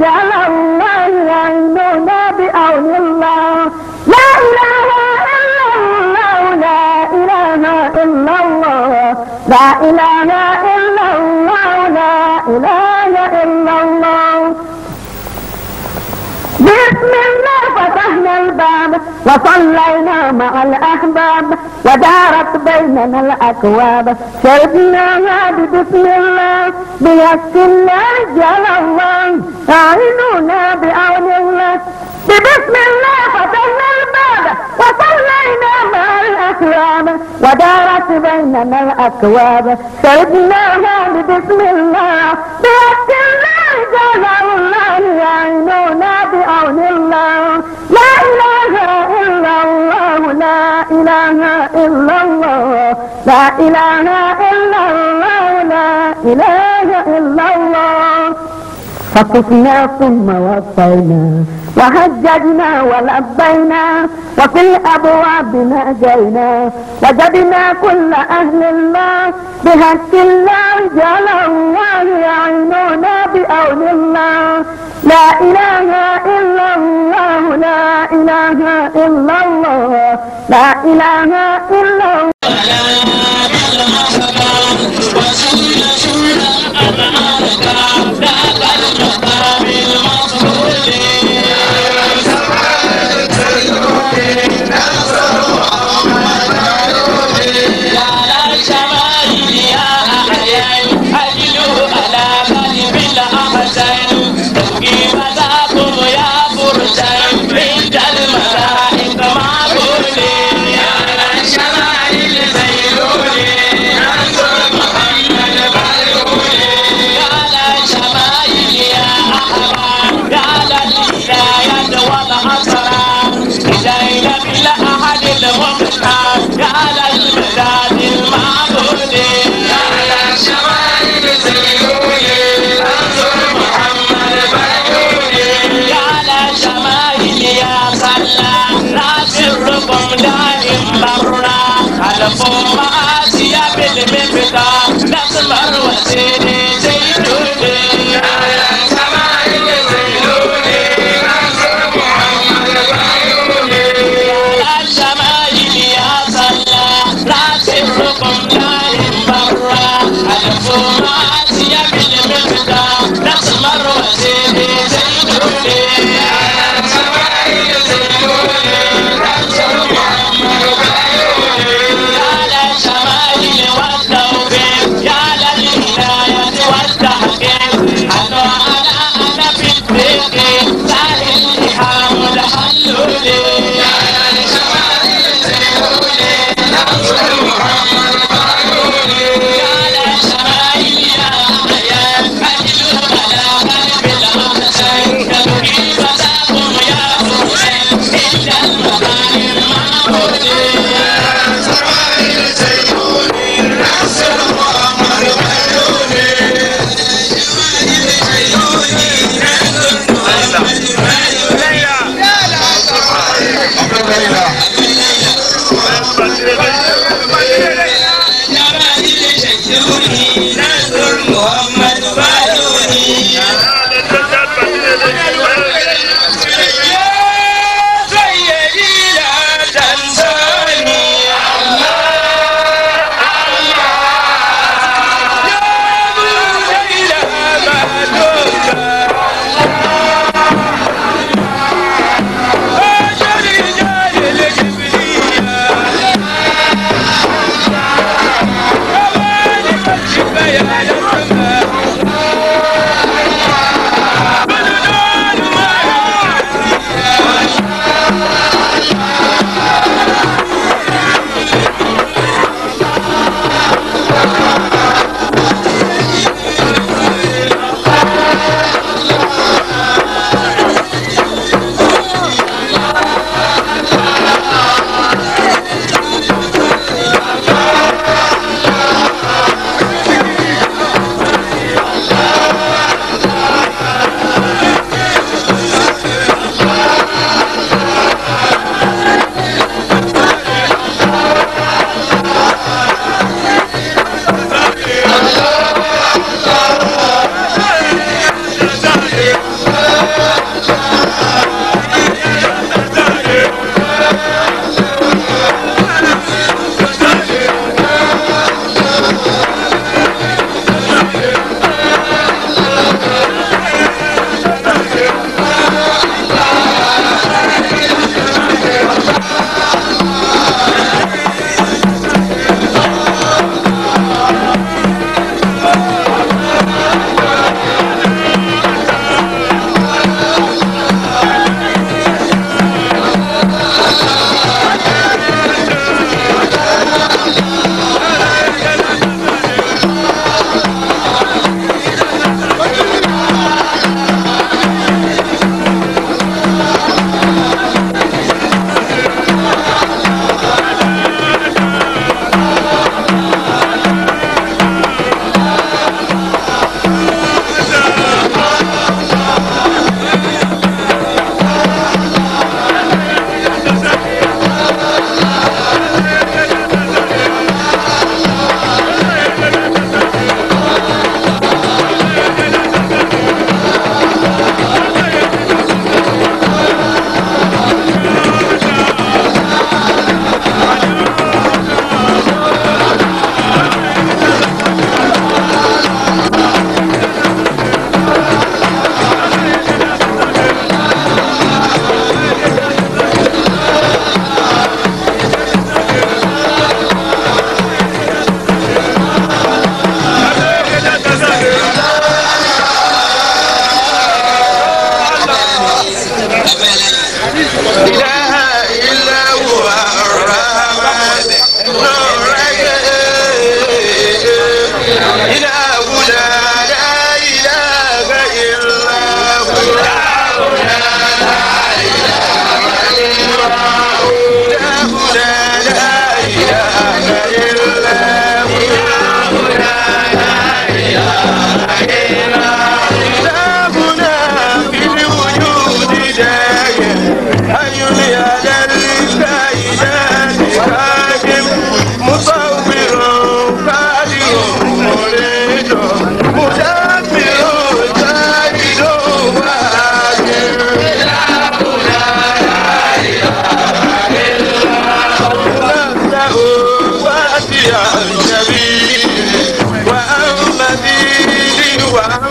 رجال الله يعيننا بأون الله لا إله إلا الله لا إله إلا الله. لا إله إلا الله لا إله إلا الله. بسم الله فتحنا الباب وصلينا مع الأحباب ودارت بيننا الأكواب. شربناها بسم الله بيسر الله جل الله. أعينونا بعون الله. ببسم الله فتحنا الباب وصلينا مع الأكواب ودارت بيننا الأكواب. شربناها بسم الله. بيسر الله جل الله يعينونا بعون الله. لا إله إلا الله لا إله إلا الله. لا إله إلا الله لا إله إلا الله. فقفنا ثم وصينا وهججنا ولبينا وفي الأبواب ناجينا وجدنا كل أهل الله بهك الله جل الله يعينونا بأول الله. لا إله إلا الله لا إله إلا الله لا إله إلا الله for my eyes, see I been a bit. That's a lot of China. يا جميل وأمدي وأمدي